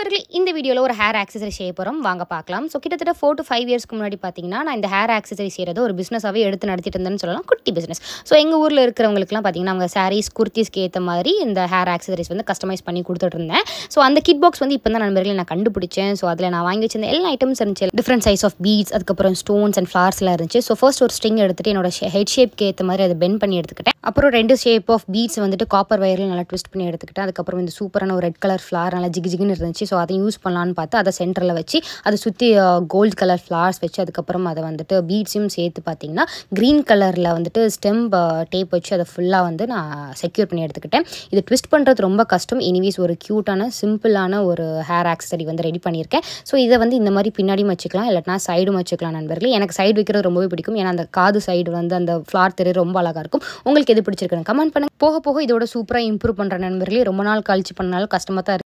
நண்பர்களே இந்த வீடியோவில் ஒரு ஹேர் ஆக்சசரி செய்ய போகிறோம் வாங்க பார்க்கலாம். ஸோ கிட்டத்தட்ட ஃபோர் டு ஃபைவ் இயர்ஸ்க்கு முன்னாடி பார்த்தீங்கன்னா நான் இந்த ஹேர் ஆக்சசரி செய்கிறத ஒரு பிஸ்னஸாகவே எடுத்து நடத்திட்டு இருந்தேன்னு சொல்லலாம். குட்டி பிஸ்னஸ் ஸோ எங்கள் ஊரில் இருக்கிறவங்களுக்குலாம் பார்த்தீங்கன்னா அவங்க சாரீஸ் குர்த்திஸ்க்கு ஏற்ற மாதிரி இந்த ஹேர் ஆக்சசரிஸ் வந்து கஸ்டமைஸ் பண்ணி கொடுத்துட்டு இருந்தேன். ஸோ அந்த கிட் பாக்ஸ் வந்து இப்போ தான் நண்பர்களே நான் கண்டுபிடிச்சேன். ஸோ அதில் நான் வாங்கி வச்சிருந்த எல்லா ஐட்டம்ஸ் இருந்துச்சு. டிஃப்ரெண்ட் சைஸ் ஆஃப் பீட்ஸ் அதுக்கப்புறம் ஸ்டோன்ஸ் அண்ட் ஃப்ளார்ஸ்லாம் இருந்துச்சு. ஸோ ஃபர்ஸ்ட் ஒரு ஸ்ட்ரிங் எடுத்துகிட்டு என்னோட ஹெட் ஷேப்க்கு ஏற்ற மாதிரி அதை பெண்ட் பண்ணி எடுத்துக்கிட்டேன். அப்புறம் ரெண்டு ஷேப் ஆஃப் பீட்ஸ் வந்துட்டு காப்பர் வயரில் நல்லா ட்விஸ்ட் பண்ணி எடுத்துக்கிட்டேன். அதுக்கப்புறம் இந்த சூப்பரான ஒரு ரெட் கலர் ஃப்ளார் நல்லா ஜிகு ஜிகுன்னு இருந்துச்சு. ஸோ அதை யூஸ் பண்ணலான்னு பார்த்து அதை சென்டரில் வச்சு அதை சுற்றி கோல்டு கலர் ஃப்ளார்ஸ் வச்சு அதுக்கப்புறம் அதை வந்துட்டு பீட்ஸையும் சேர்த்து பார்த்தீங்கன்னா க்ரீன் கலரில் வந்துட்டு ஸ்டெம் டேப் வச்சு அதை ஃபுல்லாக வந்து நான் செக்யூர் பண்ணி எடுத்துக்கிட்டேன். இது ட்விஸ்ட் பண்ணுறது ரொம்ப கஷ்டம். எனிவேஸ் ஒரு க்யூட்டான சிம்பிளான ஒரு ஹேர் ஆக்சரி வந்து ரெடி பண்ணியிருக்கேன். ஸோ இதை வந்து இந்த மாதிரி பின்னாடியும் வச்சுக்கலாம் இல்லாட்டினா சைடும் வச்சுக்கலாம் நண்பர்களே. எனக்கு சைடு வைக்கிறது ரொம்பவே பிடிக்கும். ஏன்னா அந்த காது சைடு வந்து அந்த ஃப்ளார் தெரிய ரொம்ப அழகாக இருக்கும். உங்களுக்கு எது பிடிச்சிருக்குன்னு கமெண்ட் பண்ணுங்கள் போக போக இதோட சூப்பராக இம்ப்ரூவ் பண்ணுற நண்பர்களே ரொம்ப நாள் கழிச்சு பண்ணாலும் கஷ்டமாக தான் இருக்கு.